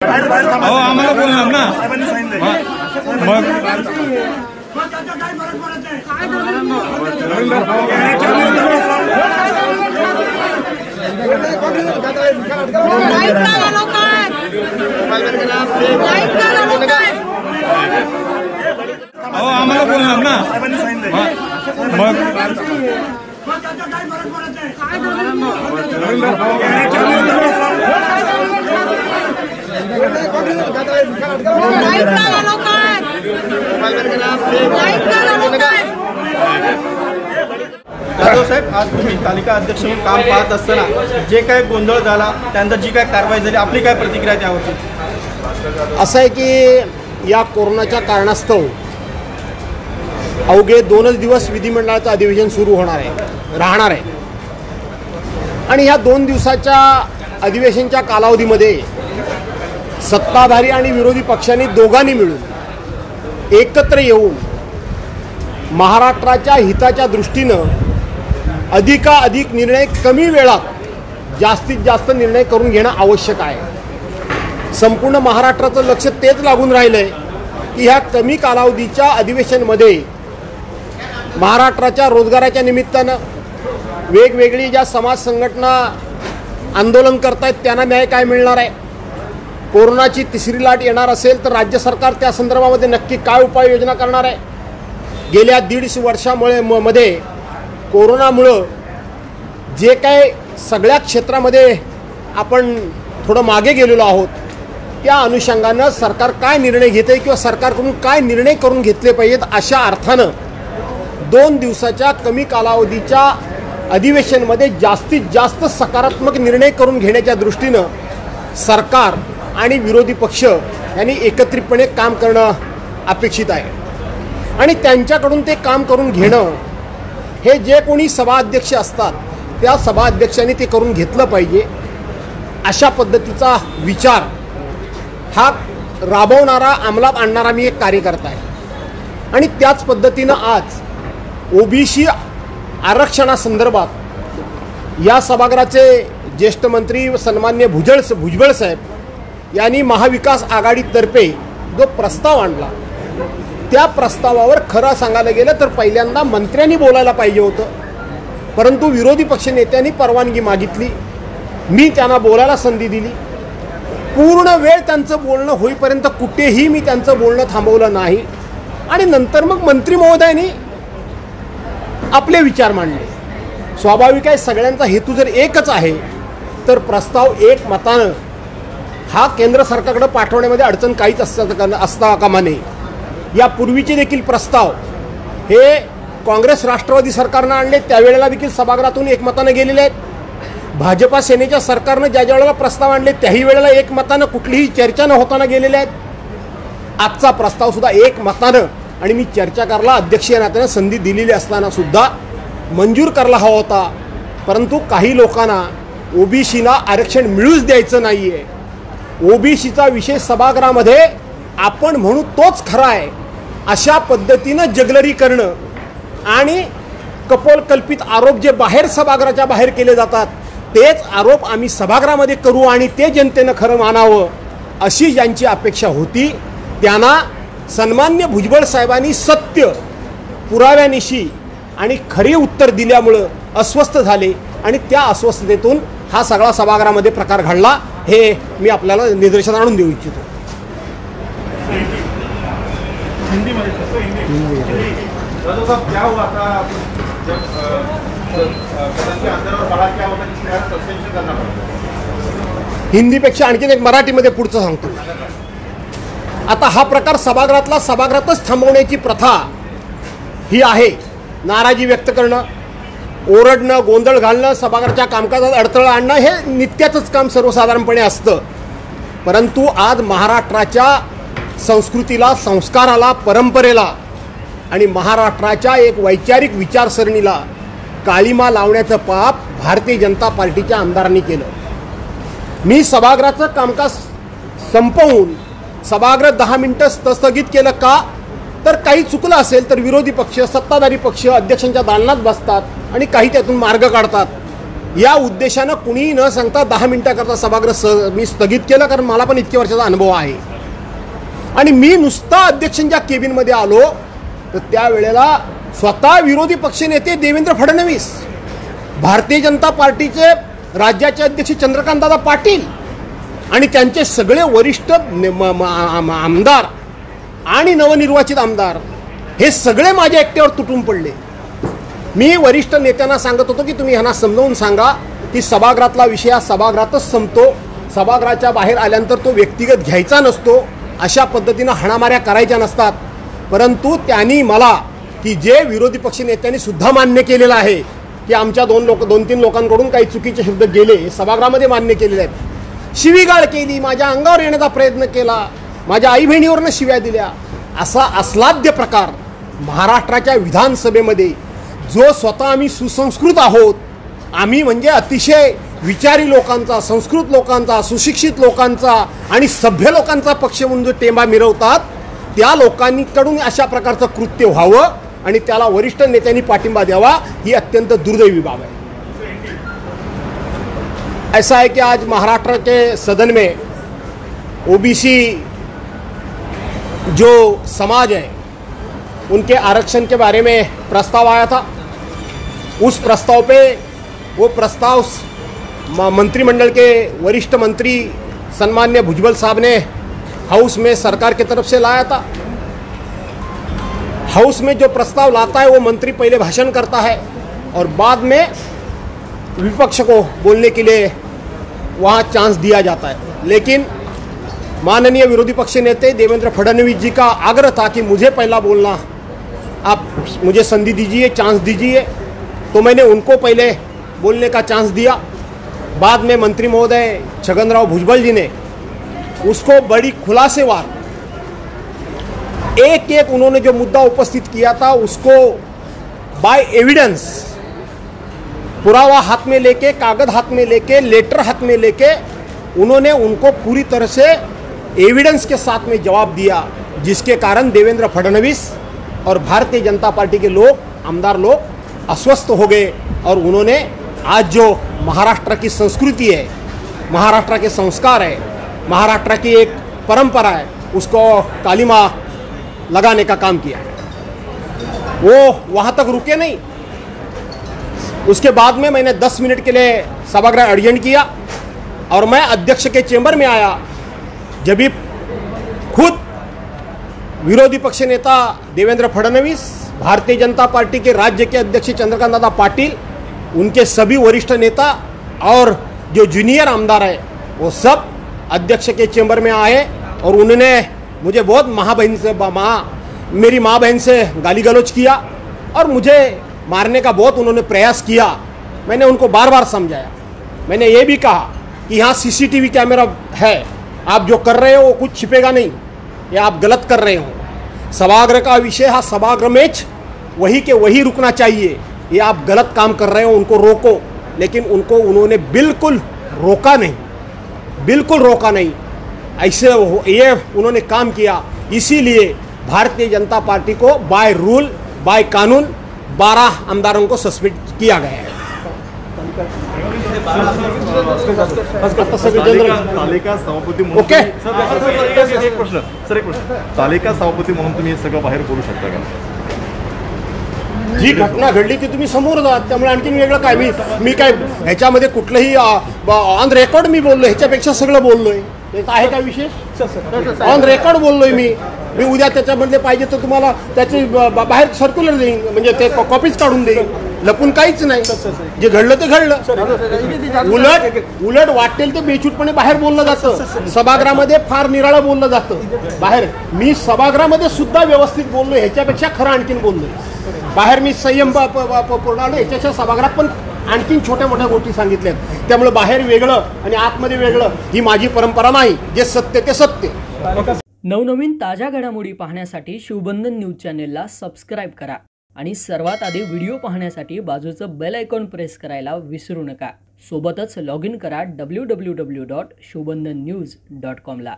अहो आम्हाला बोलणार ना. मग अहो आम्हाला बोलणार ना मग जाधव साहेब आज तुम्ही तालिका अध्यक्ष म्हणून काम पाहत असताना जे काय गोंधळ झाला त्यानंतर जी काय कारवाई झाली आपली काय प्रतिक्रिया त्यावरती? असं आहे की या कोरोनाच्या कारणास्तव अवघे दोनच दिवस विधिमंडळाचं अधिवेशन सुरू होणार आहे राहणार आहे. आणि ह्या दोन दिवसाच्या अधिवेशनच्या कालावधीमध्ये सत्ताधारी आणि विरोधी पक्षांनी दोघांनी मिळून एकत्र येऊन महाराष्ट्राच्या हिताच्या दृष्टीनं अधिकाधिक निर्णय कमी वेळात जास्तीत जास्त निर्णय करून घेणं आवश्यक आहे. संपूर्ण महाराष्ट्राचं लक्ष तेच लागून राहिलं आहे की ह्या कमी कालावधीच्या अधिवेशनमध्ये महाराष्ट्राच्या रोजगाराच्या निमित्तानं वेगवेगळी ज्या समाज संघटना आंदोलन करतायत त्यांना न्याय काय मिळणार आहे? कोरोनाची तिसरी लाट येणार असेल तर राज्य सरकार त्या संदर्भामध्ये नक्की काय उपाययोजना करणार आहे? गेल्या दीडशे वर्षामुळे म- मध्ये कोरोनामुळं जे काय सगळ्या क्षेत्रामध्ये आपण थोडं मागे गेलेलो आहोत त्या अनुषंगानं सरकार काय निर्णय घेते किंवा सरकारकडून काय निर्णय करून घेतले पाहिजेत अशा अर्थानं दोन दिवसाच्या कमी कालावधीच्या अधिवेशनमध्ये जास्तीत जास्त सकारात्मक निर्णय करून घेण्याच्या दृष्टीनं सरकार आणि विरोधी पक्ष यांनी एकत्रितपणे काम करणं अपेक्षित आहे. आणि त्यांच्याकडून ते काम करून घेणं हे जे कोणी सभाध्यक्ष असतात त्या सभाध्यक्षांनी ते करून घेतलं पाहिजे. अशा पद्धतीचा विचार हा राबवणारा अंमलात आणणारा मी एक कार्यकर्ता आहे. आणि त्याच पद्धतीनं आज ओबीसी आरक्षणासंदर्भात या सभागृहाचे ज्येष्ठ मंत्री सन्मान्य भुजळ भुजबळ साहेब यांनी महाविकास आघाडीतर्फे जो प्रस्ताव आणला त्या प्रस्तावावर खरं सांगायला गेलं तर पहिल्यांदा मंत्र्यांनी बोलायला पाहिजे होतं. परंतु विरोधी पक्षनेत्यांनी परवानगी मागितली. मी त्यांना बोलायला संधी दिली. पूर्ण वेळ त्यांचं बोलणं होईपर्यंत कुठेही मी त्यांचं बोलणं थांबवलं नाही. आणि नंतर मग मंत्री महोदयांनी आपले विचार मांडले. स्वाभाविक आहे सगळ्यांचा हेतू जर एकच आहे तर प्रस्ताव एक मतानं हा केंद्र सरकारकडे पाठवण्यामध्ये अडचण काहीच असता असता कामा नये यापूर्वीचे देखील प्रस्ताव हे काँग्रेस राष्ट्रवादी सरकारनं आणले त्यावेळेला देखील सभागृहातून एकमतानं गेलेले आहेत. भाजपा सेनेच्या सरकारनं ज्या ज्या वेळेला प्रस्ताव आणले त्याही वेळेला एकमतानं कुठलीही चर्चा न होताना गेलेले आहेत. आजचा प्रस्ताव सुद्धा आणि मी चर्चा करायला अध्यक्षीय नात्यानं संधी दिलेली असताना सुद्धा मंजूर करायला हवा होता. परंतु काही लोकांना ओबीसीला आरक्षण मिळूच द्यायचं नाही आहे ओबीसीचा विषय सभागृहामध्ये आपण म्हणू तोच खरा आहे अशा पद्धतीनं जगलरी करणं आणि कपोलकल्पित आरोप जे बाहेर सभागृहाच्या बाहेर केले जातात तेच आरोप आम्ही सभागृहामध्ये करू आणि ते जनतेनं खरं मानावं अशी ज्यांची अपेक्षा होती त्यांना सन्मान्य भुजबळ साहेबांनी सत्य पुराव्यानिशी आणि खरे उत्तर दिल्यामुळं अस्वस्थ झाले आणि त्या अस्वस्थतेतून हा सगळा सभागृहामध्ये प्रकार घडला. हे मी आपल्याला निदर्शन आणून देऊ इच्छितो. हिंदीपेक्षा आणखीन एक मराठीमध्ये पुढचं सांगतो. आता हा प्रकार सभागृहातला सभागृहातच थांबवण्याची प्रथा ही आहे. नाराजी व्यक्त करणं ओरडणं गोंधळ घालणं सभागृहाच्या कामकाजात अडथळा आणणं हे नित्याचंच काम सर्वसाधारणपणे असतं. परंतु आज महाराष्ट्राच्या संस्कृतीला संस्काराला परंपरेला आणि महाराष्ट्राच्या एक वैचारिक विचारसरणीला काळीमा लावण्याचं पाप भारतीय जनता पार्टीच्या आमदारांनी केलं. मी सभागृहाचं कामकाज संपवून सभागृह दहा मिनटं स्थगित केलं का? तर काही चुकलं असेल तर विरोधी पक्ष सत्ताधारी पक्ष अध्यक्षांच्या दालनात बसतात आणि काही त्यातून मार्ग काढतात. या उद्देशानं कुणीही न सांगता दहा मिनिटाकरता सभागृह स मी स्थगित केलं कारण मला पण इतक्या वर्षाचा अनुभव आहे. आणि मी नुसता अध्यक्षांच्या केबिनमध्ये आलो तर त्यावेळेला स्वतः विरोधी पक्षनेते देवेंद्र फडणवीस भारतीय जनता पार्टीचे राज्याचे अध्यक्ष चंद्रकांतदादा पाटील आणि त्यांचे सगळे वरिष्ठ म- आमदार आणि नवनिर्वाचित आमदार हे सगळे माझ्या एकट्यावर तुटून पडले. मी वरिष्ठ नेत्यांना सांगत होतो की तुम्ही ह्यांना समजावून सांगा की सभागृहातला विषय हा सभागृहातच संपतो. सभागृहाच्या बाहेर आल्यानंतर तो व्यक्तिगत घ्यायचा नसतो. अशा पद्धतीनं हाणामाऱ्या करायच्या नसतात. परंतु त्यांनी मला की जे विरोधी पक्ष नेत्यांनी सुद्धा मान्य केलेलं आहे की आमच्या दोन लोक दोन तीन लोकांकडून काही चुकीचे शब्द गेले हे सभागृहामध्ये मान्य केलेले आहेत. शिवीगाळ केली माझ्या अंगावर येण्याचा प्रयत्न केला. माझ्या आई बहिणीवरनं शिव्या दिल्या. असा असाध्य प्रकार महाराष्ट्राच्या विधानसभेमध्ये जो स्वतः आम्ही सुसंस्कृत आहोत आम्ही म्हणजे अतिशय विचारी लोकांचा संस्कृत लोकांचा सुशिक्षित लोकांचा आणि सभ्य लोकांचा पक्ष म्हणून जो टेंबा मिरवतात त्या लोकांकडून अशा प्रकारचं कृत्य व्हावं आणि त्याला वरिष्ठ नेत्यांनी पाठिंबा द्यावा ही अत्यंत दुर्दैवी बाब आहे. ऐसा है कि आज महाराष्ट्र के सदन में ओबीसी जो समाज है, उनके आरक्षण के बारे में प्रस्ताव आया था। उस प्रस्ताव पे वो प्रस्ताव मंत्रिमंडल के वरिष्ठ मंत्री सन्मान्य भुजबल साहब ने हाउस में सरकार की तरफ़ से लाया था। हाउस में जो प्रस्ताव लाता है, वो मंत्री पहले भाषण करता है और बाद में विपक्ष को बोलने के लिए वहाँ चांस दिया जाता है। लेकिन माननीय विरोधी पक्ष नेते देवेंद्र फडणवीस जी का आग्रह था कि मुझे पहला बोलना। आप मुझे संधि दीजिए, चांस दीजिए। तो मैंने उनको पहले बोलने का चांस दिया। बाद में मंत्री महोदय छगनराव भुजबल जी ने उसको बड़ी खुलासेवार एक एक उन्होंने जो मुद्दा उपस्थित किया था, उसको बाय एविडेंस पुरावा हाथ में लेके, कागज़ हाथ में लेके, लेटर हाथ में लेके, उन्होंने उनको पूरी तरह से एविडेंस के साथ में जवाब दिया, जिसके कारण देवेंद्र फडणवीस और भारतीय जनता पार्टी के लोग, आमदार लोग अस्वस्थ हो गए और उन्होंने आज जो महाराष्ट्र की संस्कृति है, महाराष्ट्र के संस्कार है, महाराष्ट्र की एक परंपरा है, उसको कालीमा लगाने का काम किया वो वहाँ तक रुके नहीं। उसके बाद में मैंने 10 मिनट के लिए सभागृह अर्जेंट किया और मैं अध्यक्ष के चेंबर में आया। जब खुद विरोधी पक्ष नेता देवेंद्र फडणवीस, भारतीय जनता पार्टी के राज्य के अध्यक्ष चंद्रकांत दादा पाटिल, उनके सभी वरिष्ठ नेता और जो जूनियर आमदार है, वो सब अध्यक्ष के चेंबर में आए और उन्होंने मुझे बहुत माँ बहन से माँ मेरी माँ बहन से गाली गलौज किया और मुझे मारने का बहुत उन्होंने प्रयास किया। मैंने उनको बार बार समझाया। मैंने ये भी कहा कि यहाँ सीसीटीवी कैमरा है आप जो कर रहे हो वो कुछ छिपेगा नहीं। ये आप गलत कर रहे हो। सभाग्रह का विषय है सभागृह में वही के वही रुकना चाहिए। ये आप गलत काम कर रहे हो, उनको रोको। लेकिन उनको, उन्होंने बिल्कुल रोका नहीं। बिल्कुल रोका नहीं। ऐसे ये उन्होंने काम किया। इसीलिए भारतीय जनता पार्टी को बाय रूल बाय कानून 12 आमदारों को सस्पेंड किया गया है। तालिका सभापती म्हणून. तुम्ही- sir, sir, sir, sir, sir, एक प्रश्न सर एक प्रश्न. तालिका सभापती म्हणून तुम्ही हे सगळं बाहेर बोलू शकता का? जी घटना घडली ती तुम्ही समोर आहात त्यामुळे आणखीन वेगळं काय मी मी काय ह्याच्यामध्ये कुठलंही ऑन रेकॉर्ड मी बोललो ह्याच्यापेक्षा सगळं बोललोय. आहे काय विशेष? ऑन रेकॉर्ड बोललोय मी. मी उद्या त्याच्यामधले पाहिजे तर तुम्हाला त्याची बाहेर सर्क्युलर देईन म्हणजे ते कॉपीज काढून देईन. लपून काहीच नाही. जे घडलं ते घडलं. उलट उलट वाटेल ते बेछूटपणे बाहेर बोललं जातं. सभागृहामध्ये फार निराळं बोललं जातं. बाहेर मी सभागृहामध्ये सुद्धा व्यवस्थित बोललो ह्याच्यापेक्षा खरं आणखीन बोललोय बाहेर मी संयम प- प- प- पूर्ण आलो ह्याच्याच्या सभागृहात पण आणखीन छोट्या मोठ्या गोष्टी सांगितल्यात. त्यामुळे बाहेर वेगळं आणि आतमध्ये वेगळं ही माझी परंपरा नाही. जे सत्य ते सत्य. नवनवीन ताज्या घडामोडी पाहण्यासाठी शिवबंधन न्यूज चॅनेलला सबस्क्राईब करा. आणि सर्वात आधी व्हिडिओ पाहण्यासाठी बाजूचं बेल आयकॉन प्रेस करायला विसरू नका. सोबतच लॉग इन करा W W W dot Shivbandhan news dot कॉमला